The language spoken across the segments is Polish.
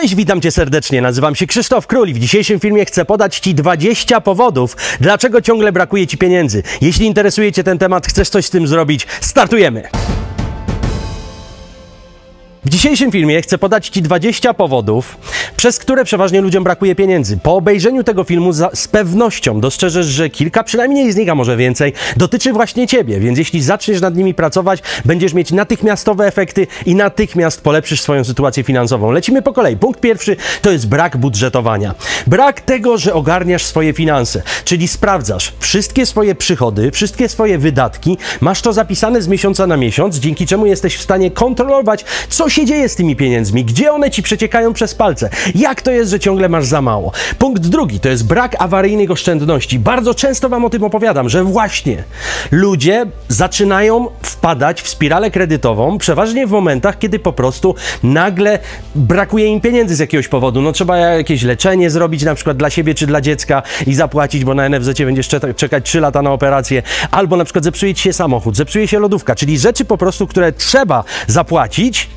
Cześć, witam cię serdecznie. Nazywam się Krzysztof Król w dzisiejszym filmie chcę podać ci 20 powodów, dlaczego ciągle brakuje ci pieniędzy. Jeśli interesuje cię ten temat, chcesz coś z tym zrobić, startujemy. W dzisiejszym filmie chcę podać Ci 20 powodów, przez które przeważnie ludziom brakuje pieniędzy. Po obejrzeniu tego filmu za, z pewnością dostrzeżesz, że kilka, przynajmniej z nich, a może więcej, dotyczy właśnie Ciebie, więc jeśli zaczniesz nad nimi pracować, będziesz mieć natychmiastowe efekty i natychmiast polepszysz swoją sytuację finansową. Lecimy po kolei. Punkt pierwszy to jest brak budżetowania. Brak tego, że ogarniasz swoje finanse, czyli sprawdzasz wszystkie swoje przychody, wszystkie swoje wydatki, masz to zapisane z miesiąca na miesiąc, dzięki czemu jesteś w stanie kontrolować, co się dzieje z tymi pieniędzmi? Gdzie one ci przeciekają przez palce? Jak to jest, że ciągle masz za mało? Punkt drugi to jest brak awaryjnych oszczędności. Bardzo często Wam o tym opowiadam, że właśnie ludzie zaczynają wpadać w spiralę kredytową, przeważnie w momentach, kiedy po prostu nagle brakuje im pieniędzy z jakiegoś powodu. No trzeba jakieś leczenie zrobić, na przykład dla siebie czy dla dziecka i zapłacić, bo na NFZ będziesz czekać 3 lata na operację, albo na przykład zepsuje ci się samochód, zepsuje się lodówka, czyli rzeczy po prostu, które trzeba zapłacić,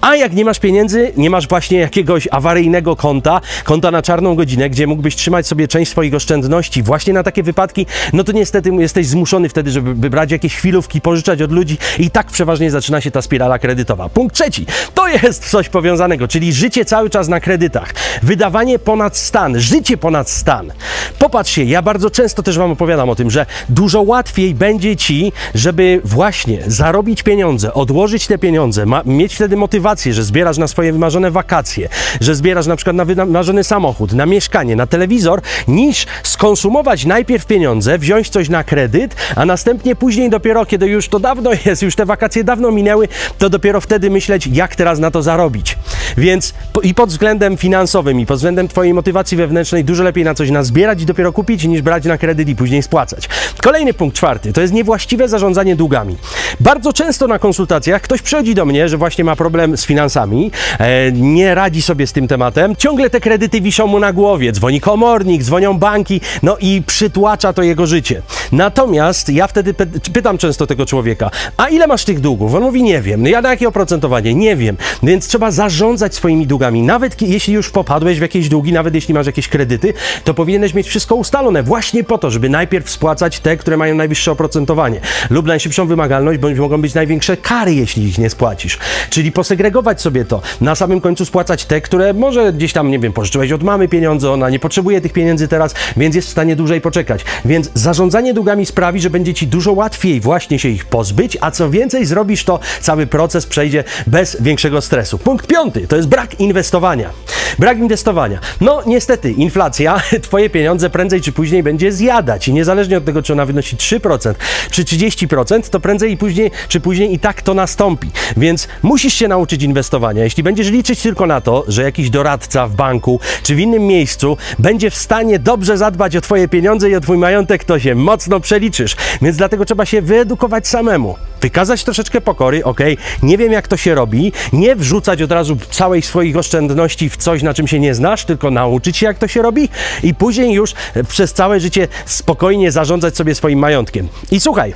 a jak nie masz pieniędzy, nie masz właśnie jakiegoś awaryjnego konta, konta na czarną godzinę, gdzie mógłbyś trzymać sobie część swoich oszczędności właśnie na takie wypadki, no to niestety jesteś zmuszony wtedy, żeby brać jakieś chwilówki, pożyczać od ludzi i tak przeważnie zaczyna się ta spirala kredytowa. Punkt trzeci. To jest coś powiązanego, czyli życie cały czas na kredytach. Wydawanie ponad stan, życie ponad stan. Popatrz się, ja bardzo często też Wam opowiadam o tym, że dużo łatwiej będzie Ci, żeby właśnie zarobić pieniądze, odłożyć te pieniądze, mieć wtedy motywację, że zbierasz na swoje wymarzone wakacje, że zbierasz na przykład na wymarzony samochód, na mieszkanie, na telewizor, niż skonsumować najpierw pieniądze, wziąć coś na kredyt, a następnie później dopiero, kiedy już to dawno jest, już te wakacje dawno minęły, to dopiero wtedy myśleć, jak teraz na to zarobić. Więc i pod względem finansowym, i pod względem Twojej motywacji wewnętrznej dużo lepiej na coś nazbierać i dopiero kupić, niż brać na kredyt i później spłacać. Kolejny punkt czwarty, to jest niewłaściwe zarządzanie długami. Bardzo często na konsultacjach ktoś przychodzi do mnie, że właśnie ma problem problem z finansami, e, nie radzi sobie z tym tematem, ciągle te kredyty wiszą mu na głowie, dzwoni komornik, dzwonią banki, no i przytłacza to jego życie. Natomiast ja wtedy pytam często tego człowieka, a ile masz tych długów? On mówi, nie wiem. No ja na jakie oprocentowanie? Nie wiem. Więc trzeba zarządzać swoimi długami. Nawet jeśli już popadłeś w jakieś długi, nawet jeśli masz jakieś kredyty, to powinieneś mieć wszystko ustalone właśnie po to, żeby najpierw spłacać te, które mają najwyższe oprocentowanie lub najszybszą wymagalność, bądź mogą być największe kary, jeśli ich nie spłacisz. Czyli posegregować sobie to. Na samym końcu spłacać te, które może gdzieś tam, nie wiem, pożyczyłeś od mamy pieniądze, ona nie potrzebuje tych pieniędzy teraz, więc jest w stanie dłużej poczekać. Więc zarządzanie długami sprawi, że będzie ci dużo łatwiej właśnie się ich pozbyć, a co więcej zrobisz to, cały proces przejdzie bez większego stresu. Punkt piąty to jest brak inwestowania. Brak inwestowania. No niestety, inflacja twoje pieniądze prędzej czy później będzie zjadać i niezależnie od tego, czy ona wynosi 3% czy 30%, to prędzej i później czy później i tak to nastąpi. Więc musisz się nauczyć inwestowania. Jeśli będziesz liczyć tylko na to, że jakiś doradca w banku czy w innym miejscu będzie w stanie dobrze zadbać o twoje pieniądze i o twój majątek, to się mocno przeliczysz. Więc dlatego trzeba się wyedukować samemu. Wykazać troszeczkę pokory, ok, nie wiem jak to się robi, nie wrzucać od razu całej swoich oszczędności w coś, na czym się nie znasz, tylko nauczyć się jak to się robi i później już przez całe życie spokojnie zarządzać sobie swoim majątkiem. I słuchaj,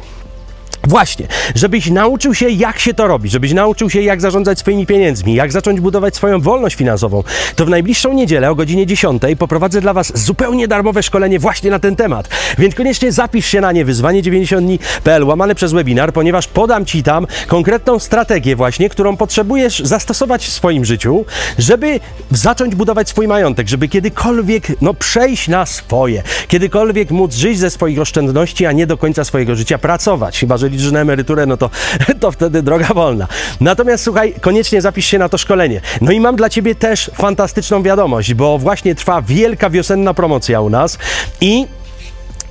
Właśnie, żebyś nauczył się, jak się to robi, żebyś nauczył się, jak zarządzać swoimi pieniędzmi, jak zacząć budować swoją wolność finansową, to w najbliższą niedzielę o godzinie 10 poprowadzę dla Was zupełnie darmowe szkolenie właśnie na ten temat. Więc koniecznie zapisz się na nie wyzwanie 90 dni.pl łamane przez webinar, ponieważ podam Ci tam konkretną strategię właśnie, którą potrzebujesz zastosować w swoim życiu, żeby zacząć budować swój majątek, żeby kiedykolwiek no, przejść na swoje, kiedykolwiek móc żyć ze swoich oszczędności, a nie do końca swojego życia pracować, chyba że liczysz na emeryturę, no to, to wtedy droga wolna. Natomiast słuchaj, koniecznie zapisz się na to szkolenie. No i mam dla Ciebie też fantastyczną wiadomość, bo właśnie trwa wielka wiosenna promocja u nas i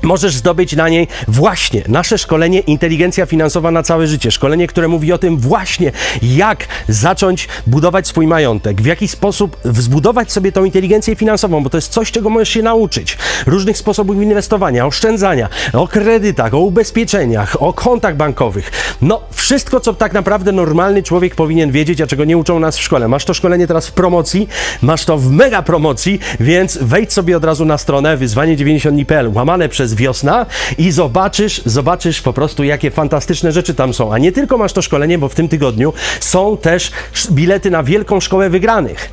Możesz zdobyć na niej właśnie nasze szkolenie Inteligencja Finansowa na całe życie. Szkolenie, które mówi o tym właśnie, jak zacząć budować swój majątek, w jaki sposób zbudować sobie tą inteligencję finansową, bo to jest coś, czego możesz się nauczyć. Różnych sposobów inwestowania, oszczędzania, o kredytach, o ubezpieczeniach, o kontach bankowych. No, wszystko, co tak naprawdę normalny człowiek powinien wiedzieć, a czego nie uczą nas w szkole. Masz to szkolenie teraz w promocji, masz to w mega promocji, więc wejdź sobie od razu na stronę wyzwanie90.pl, łamane przez wiosna i zobaczysz, zobaczysz po prostu, jakie fantastyczne rzeczy tam są. A nie tylko masz to szkolenie, bo w tym tygodniu są też bilety na Wielką Szkołę Wygranych.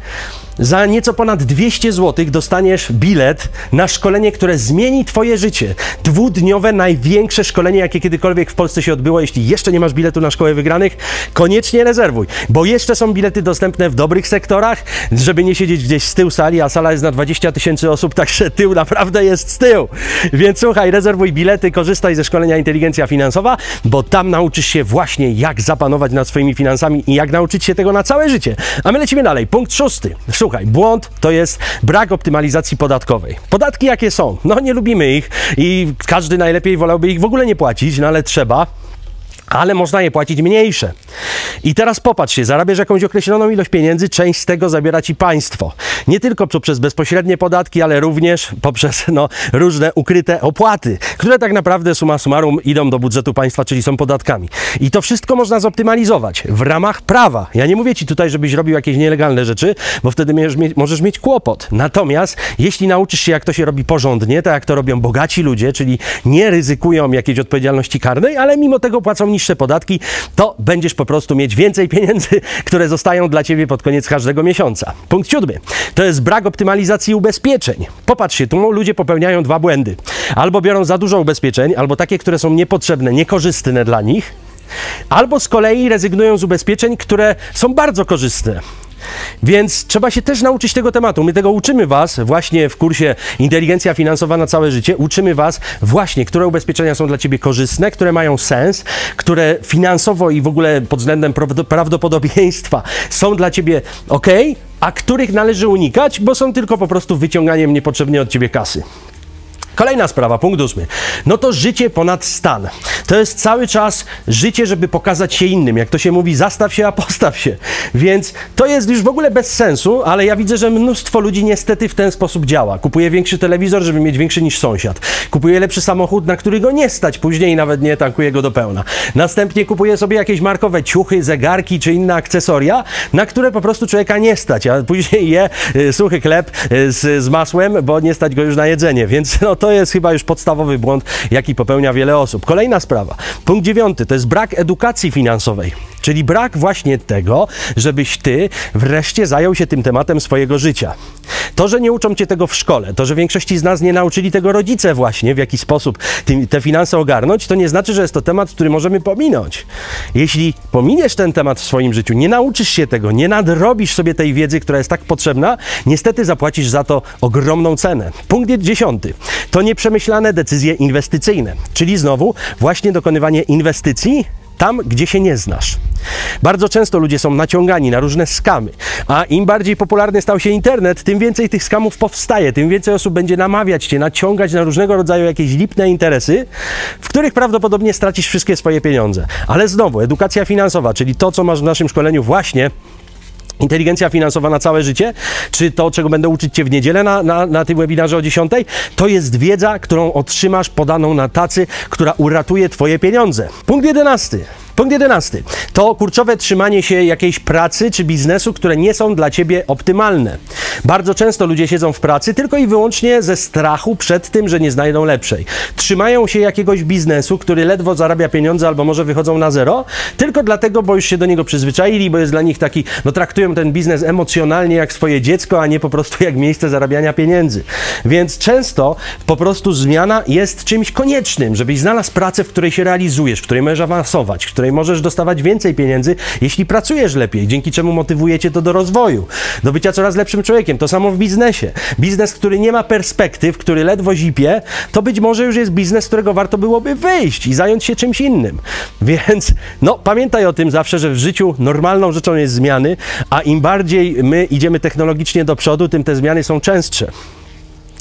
Za nieco ponad 200 zł dostaniesz bilet na szkolenie, które zmieni Twoje życie. Dwudniowe, największe szkolenie, jakie kiedykolwiek w Polsce się odbyło. Jeśli jeszcze nie masz biletu na Szkołę Wygranych, koniecznie rezerwuj, bo jeszcze są bilety dostępne w dobrych sektorach, żeby nie siedzieć gdzieś z tyłu sali, a sala jest na 20 tysięcy osób, także tył naprawdę jest z tyłu. Więc słuchaj, rezerwuj bilety, korzystaj ze szkolenia Inteligencja Finansowa, bo tam nauczysz się właśnie, jak zapanować nad swoimi finansami i jak nauczyć się tego na całe życie. A my lecimy dalej. Punkt szósty. Słuchaj, błąd to jest brak optymalizacji podatkowej. Podatki jakie są? No nie lubimy ich i każdy najlepiej wolałby ich w ogóle nie płacić, no ale trzeba ale można je płacić mniejsze. I teraz popatrz się, zarabiasz jakąś określoną ilość pieniędzy, część z tego zabiera ci państwo. Nie tylko poprzez bezpośrednie podatki, ale również poprzez no, różne ukryte opłaty, które tak naprawdę suma summarum idą do budżetu państwa, czyli są podatkami. I to wszystko można zoptymalizować w ramach prawa. Ja nie mówię ci tutaj, żebyś robił jakieś nielegalne rzeczy, bo wtedy możesz mieć, możesz mieć kłopot. Natomiast jeśli nauczysz się, jak to się robi porządnie, tak jak to robią bogaci ludzie, czyli nie ryzykują jakiejś odpowiedzialności karnej, ale mimo tego płacą niższe podatki, to będziesz po prostu mieć więcej pieniędzy, które zostają dla ciebie pod koniec każdego miesiąca. Punkt siódmy. To jest brak optymalizacji ubezpieczeń. Popatrz się, tu ludzie popełniają dwa błędy. Albo biorą za dużo ubezpieczeń, albo takie, które są niepotrzebne, niekorzystne dla nich, albo z kolei rezygnują z ubezpieczeń, które są bardzo korzystne. Więc trzeba się też nauczyć tego tematu. My tego uczymy Was właśnie w kursie Inteligencja Finansowa na całe życie. Uczymy Was właśnie, które ubezpieczenia są dla Ciebie korzystne, które mają sens, które finansowo i w ogóle pod względem prawdopodobieństwa są dla Ciebie ok, a których należy unikać, bo są tylko po prostu wyciąganiem niepotrzebnie od Ciebie kasy. Kolejna sprawa, punkt ósmy. No to życie ponad stan. To jest cały czas życie, żeby pokazać się innym. Jak to się mówi, zastaw się, a postaw się. Więc to jest już w ogóle bez sensu, ale ja widzę, że mnóstwo ludzi niestety w ten sposób działa. Kupuje większy telewizor, żeby mieć większy niż sąsiad. Kupuje lepszy samochód, na który go nie stać, później nawet nie tankuje go do pełna. Następnie kupuje sobie jakieś markowe ciuchy, zegarki czy inne akcesoria, na które po prostu człowieka nie stać, a później je y, suchy chleb y, z, z masłem, bo nie stać go już na jedzenie. Więc no to jest chyba już podstawowy błąd, jaki popełnia wiele osób. Kolejna sprawa. Punkt dziewiąty to jest brak edukacji finansowej. Czyli brak właśnie tego, żebyś ty wreszcie zajął się tym tematem swojego życia. To, że nie uczą cię tego w szkole, to, że większości z nas nie nauczyli tego rodzice właśnie, w jaki sposób te finanse ogarnąć, to nie znaczy, że jest to temat, który możemy pominąć. Jeśli pominiesz ten temat w swoim życiu, nie nauczysz się tego, nie nadrobisz sobie tej wiedzy, która jest tak potrzebna, niestety zapłacisz za to ogromną cenę. Punkt dziesiąty. To nieprzemyślane decyzje inwestycyjne, czyli znowu właśnie dokonywanie inwestycji tam, gdzie się nie znasz. Bardzo często ludzie są naciągani na różne skamy, a im bardziej popularny stał się internet, tym więcej tych skamów powstaje, tym więcej osób będzie namawiać cię, naciągać na różnego rodzaju jakieś lipne interesy, w których prawdopodobnie stracisz wszystkie swoje pieniądze. Ale znowu, edukacja finansowa, czyli to, co masz w naszym szkoleniu właśnie Inteligencja finansowa na całe życie, czy to, czego będę uczyć Cię w niedzielę na, na, na tym webinarze o 10, to jest wiedza, którą otrzymasz podaną na tacy, która uratuje Twoje pieniądze. Punkt 11. Punkt 11. To kurczowe trzymanie się jakiejś pracy czy biznesu, które nie są dla ciebie optymalne. Bardzo często ludzie siedzą w pracy tylko i wyłącznie ze strachu przed tym, że nie znajdą lepszej. Trzymają się jakiegoś biznesu, który ledwo zarabia pieniądze albo może wychodzą na zero, tylko dlatego, bo już się do niego przyzwyczaili, bo jest dla nich taki, no traktują ten biznes emocjonalnie jak swoje dziecko, a nie po prostu jak miejsce zarabiania pieniędzy. Więc często po prostu zmiana jest czymś koniecznym, żebyś znalazł pracę, w której się realizujesz, w której możesz awansować, w której której możesz dostawać więcej pieniędzy, jeśli pracujesz lepiej, dzięki czemu motywujecie to do rozwoju, do bycia coraz lepszym człowiekiem. To samo w biznesie. Biznes, który nie ma perspektyw, który ledwo zipie, to być może już jest biznes, z którego warto byłoby wyjść i zająć się czymś innym. Więc no, pamiętaj o tym zawsze, że w życiu normalną rzeczą jest zmiany, a im bardziej my idziemy technologicznie do przodu, tym te zmiany są częstsze.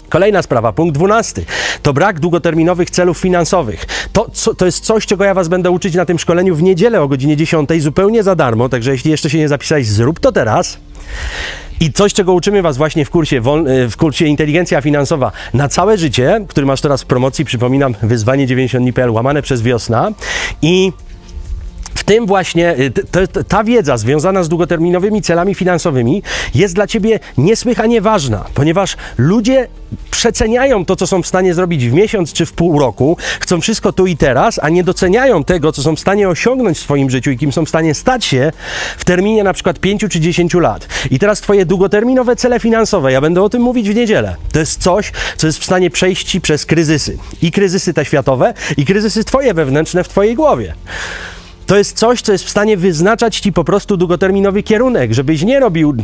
Kolejna sprawa, punkt 12. To brak długoterminowych celów finansowych. To, co, to jest coś, czego ja Was będę uczyć na tym szkoleniu w niedzielę o godzinie 10 zupełnie za darmo, także jeśli jeszcze się nie zapisałeś, zrób to teraz. I coś, czego uczymy Was właśnie w kursie, e, w kursie Inteligencja Finansowa na całe życie, który masz teraz w promocji, przypominam, wyzwanie 90 dni.pl łamane przez wiosna. I w tym właśnie y, t- t- ta wiedza związana z długoterminowymi celami finansowymi jest dla ciebie niesłychanie ważna, ponieważ ludzie przeceniają to, co są w stanie zrobić w miesiąc czy w pół roku, chcą wszystko tu i teraz, a nie doceniają tego, co są w stanie osiągnąć w swoim życiu i kim są w stanie stać się w terminie na przykład 5 czy 10 lat. I teraz twoje długoterminowe cele finansowe, ja będę o tym mówić w niedzielę, to jest coś, co jest w stanie przejść ci przez kryzysy. I kryzysy te światowe, i kryzysy twoje wewnętrzne w twojej głowie. To jest coś, co jest w stanie wyznaczać ci po prostu długoterminowy kierunek, żebyś nie robił,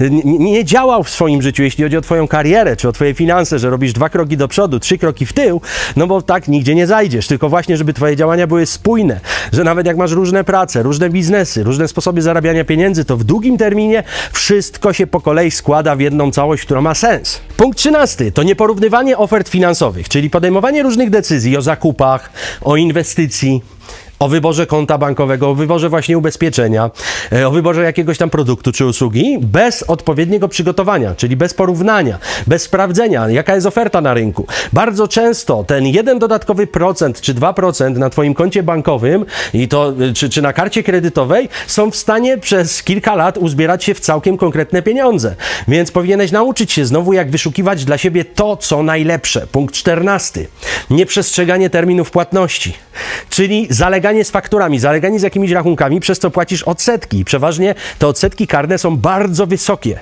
nie, działał w swoim życiu, jeśli chodzi o twoją karierę czy o twoje finanse, że robisz dwa kroki do przodu, trzy kroki w tył, no bo tak nigdzie nie zajdziesz. Tylko właśnie, żeby twoje działania były spójne, że nawet jak masz różne prace, różne biznesy, różne sposoby zarabiania pieniędzy, to w długim terminie wszystko się po kolei składa w jedną całość, która ma sens. Punkt trzynasty to nieporównywanie ofert finansowych, czyli podejmowanie różnych decyzji o zakupach, o inwestycji, o wyborze konta bankowego, o wyborze właśnie ubezpieczenia, e, o wyborze jakiegoś tam produktu czy usługi bez odpowiedniego przygotowania, czyli bez porównania, bez sprawdzenia, jaka jest oferta na rynku. Bardzo często ten jeden dodatkowy procent czy 2% na Twoim koncie bankowym i to, e, czy, czy na karcie kredytowej są w stanie przez kilka lat uzbierać się w całkiem konkretne pieniądze. Więc powinieneś nauczyć się znowu, jak wyszukiwać dla siebie to, co najlepsze. Punkt 14. Nieprzestrzeganie terminów płatności, czyli zaleganie zaleganie z fakturami, zaleganie z jakimiś rachunkami, przez co płacisz odsetki. Przeważnie te odsetki karne są bardzo wysokie.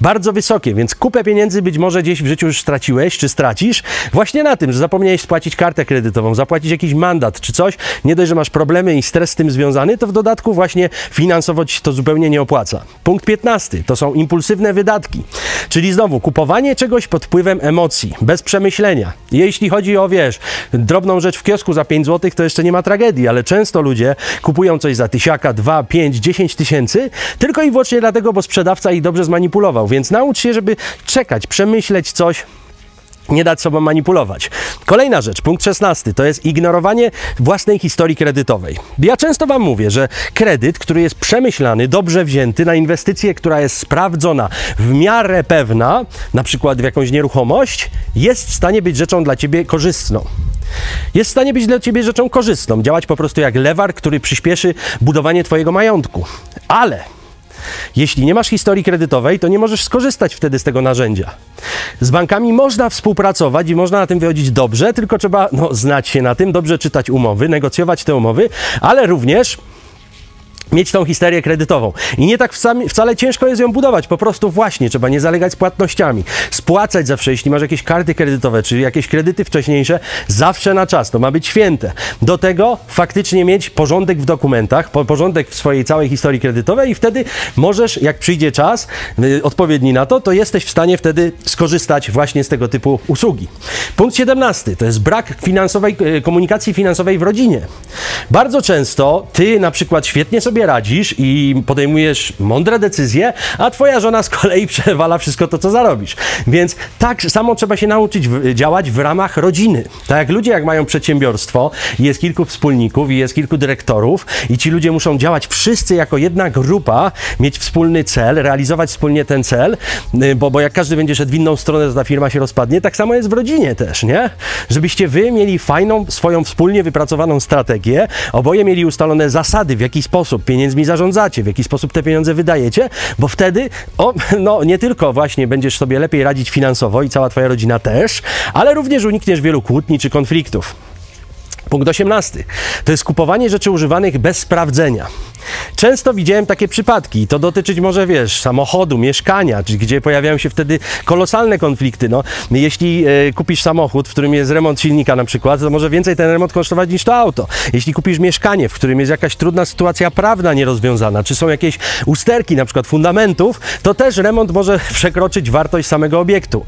Bardzo wysokie, więc kupę pieniędzy być może gdzieś w życiu już straciłeś, czy stracisz, właśnie na tym, że zapomniałeś spłacić kartę kredytową, zapłacić jakiś mandat, czy coś. Nie dość, że masz problemy i stres z tym związany, to w dodatku właśnie finansowo ci to zupełnie nie opłaca. Punkt 15 to są impulsywne wydatki, czyli znowu kupowanie czegoś pod wpływem emocji, bez przemyślenia. Jeśli chodzi o, wiesz, drobną rzecz w kiosku za 5 zł, to jeszcze nie ma tragedii, ale często ludzie kupują coś za tysiaka, 2, 5, 10 tysięcy, tylko i wyłącznie dlatego, bo sprzedawca ich dobrze zmanipulował. Więc naucz się, żeby czekać, przemyśleć coś, nie dać sobą manipulować. Kolejna rzecz, punkt 16, to jest ignorowanie własnej historii kredytowej. Ja często Wam mówię, że kredyt, który jest przemyślany, dobrze wzięty na inwestycję, która jest sprawdzona, w miarę pewna, na przykład w jakąś nieruchomość, jest w stanie być rzeczą dla Ciebie korzystną. Jest w stanie być dla Ciebie rzeczą korzystną, działać po prostu jak lewar, który przyspieszy budowanie Twojego majątku. Ale jeśli nie masz historii kredytowej, to nie możesz skorzystać wtedy z tego narzędzia. Z bankami można współpracować i można na tym wychodzić dobrze, tylko trzeba no, znać się na tym, dobrze czytać umowy, negocjować te umowy, ale również mieć tą histerię kredytową. I nie tak wcale ciężko jest ją budować, po prostu właśnie trzeba nie zalegać z płatnościami, spłacać zawsze, jeśli masz jakieś karty kredytowe, czy jakieś kredyty wcześniejsze, zawsze na czas, to ma być święte. Do tego faktycznie mieć porządek w dokumentach, porządek w swojej całej historii kredytowej i wtedy możesz, jak przyjdzie czas y, odpowiedni na to, to jesteś w stanie wtedy skorzystać właśnie z tego typu usługi. Punkt 17 to jest brak finansowej, y, komunikacji finansowej w rodzinie. Bardzo często ty na przykład świetnie sobie radzisz i podejmujesz mądre decyzje, a twoja żona z kolei przewala wszystko to, co zarobisz. Więc tak samo trzeba się nauczyć działać w ramach rodziny. Tak jak ludzie, jak mają przedsiębiorstwo, jest kilku wspólników i jest kilku dyrektorów i ci ludzie muszą działać wszyscy jako jedna grupa, mieć wspólny cel, realizować wspólnie ten cel, y, bo, bo jak każdy będzie szedł w inną stronę, to ta firma się rozpadnie. Tak samo jest w rodzinie też, nie? Żebyście wy mieli fajną, swoją wspólnie wypracowaną strategię, oboje mieli ustalone zasady, w jaki sposób pieniędzmi zarządzacie, w jaki sposób te pieniądze wydajecie, bo wtedy o, no, nie tylko właśnie będziesz sobie lepiej radzić finansowo i cała twoja rodzina też, ale również unikniesz wielu kłótni czy konfliktów. Punkt 18. To jest kupowanie rzeczy używanych bez sprawdzenia. Często widziałem takie przypadki, to dotyczyć może, wiesz, samochodu, mieszkania, gdzie pojawiają się wtedy kolosalne konflikty. No, jeśli e, kupisz samochód, w którym jest remont silnika na przykład, to może więcej ten remont kosztować niż to auto. Jeśli kupisz mieszkanie, w którym jest jakaś trudna sytuacja prawna nierozwiązana, czy są jakieś usterki, na przykład fundamentów, to też remont może przekroczyć wartość samego obiektu.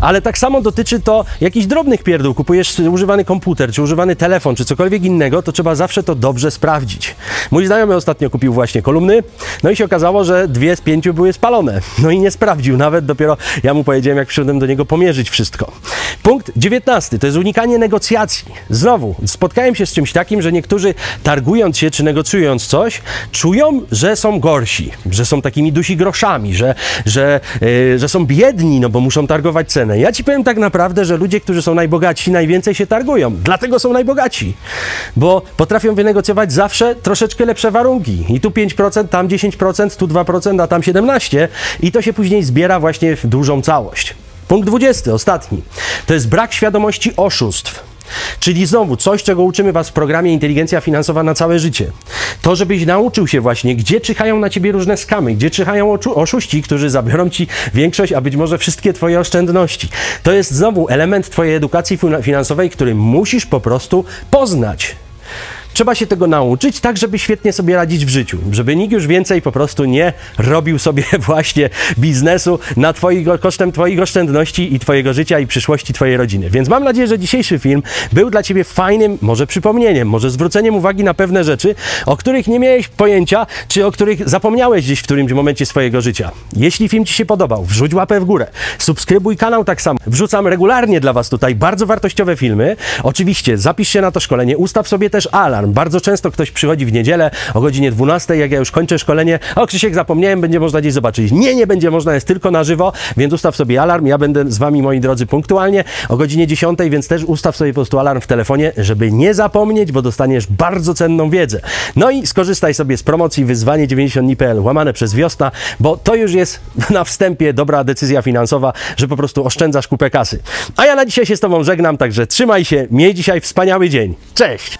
Ale tak samo dotyczy to jakichś drobnych pierdół. Kupujesz używany komputer, czy używany telefon, czy cokolwiek innego, to trzeba zawsze to dobrze sprawdzić. Mój znajomy ostatnio kupił właśnie kolumny, no i się okazało, że dwie z pięciu były spalone. No i nie sprawdził nawet, dopiero ja mu powiedziałem, jak przyszedłem do niego pomierzyć wszystko. Punkt 19 to jest unikanie negocjacji. Znowu, spotkałem się z czymś takim, że niektórzy targując się czy negocjując coś, czują, że są gorsi, że są takimi dusi groszami, że, że, yy, że są biedni, no bo muszą targować cenę. Ja ci powiem tak naprawdę, że ludzie, którzy są najbogatsi, najwięcej się targują. Dlatego są najbogaci, bo potrafią wynegocjować zawsze troszeczkę lepsze warunki. I tu 5%, tam 10%, tu 2%, a tam 17% i to się później zbiera właśnie w dużą całość. Punkt 20, ostatni. To jest brak świadomości oszustw. Czyli znowu coś, czego uczymy Was w programie Inteligencja Finansowa na całe życie. To, żebyś nauczył się właśnie, gdzie czyhają na Ciebie różne skamy, gdzie czyhają oszuści, którzy zabiorą Ci większość, a być może wszystkie Twoje oszczędności. To jest znowu element Twojej edukacji finansowej, który musisz po prostu poznać. Trzeba się tego nauczyć, tak żeby świetnie sobie radzić w życiu, żeby nikt już więcej po prostu nie robił sobie właśnie biznesu na twojego, kosztem Twoich oszczędności i Twojego życia i przyszłości Twojej rodziny. Więc mam nadzieję, że dzisiejszy film był dla Ciebie fajnym, może przypomnieniem, może zwróceniem uwagi na pewne rzeczy, o których nie miałeś pojęcia, czy o których zapomniałeś gdzieś w którymś momencie swojego życia. Jeśli film Ci się podobał, wrzuć łapę w górę, subskrybuj kanał tak samo. Wrzucam regularnie dla Was tutaj bardzo wartościowe filmy. Oczywiście zapisz się na to szkolenie, ustaw sobie też alarm alarm. Bardzo często ktoś przychodzi w niedzielę o godzinie 12, jak ja już kończę szkolenie. O, Krzysiek, zapomniałem, będzie można gdzieś zobaczyć. Nie, nie będzie można, jest tylko na żywo, więc ustaw sobie alarm. Ja będę z Wami, moi drodzy, punktualnie o godzinie 10, więc też ustaw sobie po prostu alarm w telefonie, żeby nie zapomnieć, bo dostaniesz bardzo cenną wiedzę. No i skorzystaj sobie z promocji wyzwanie 90.pl łamane przez wiosna, bo to już jest na wstępie dobra decyzja finansowa, że po prostu oszczędzasz kupę kasy. A ja na dzisiaj się z Tobą żegnam, także trzymaj się, miej dzisiaj wspaniały dzień. Cześć!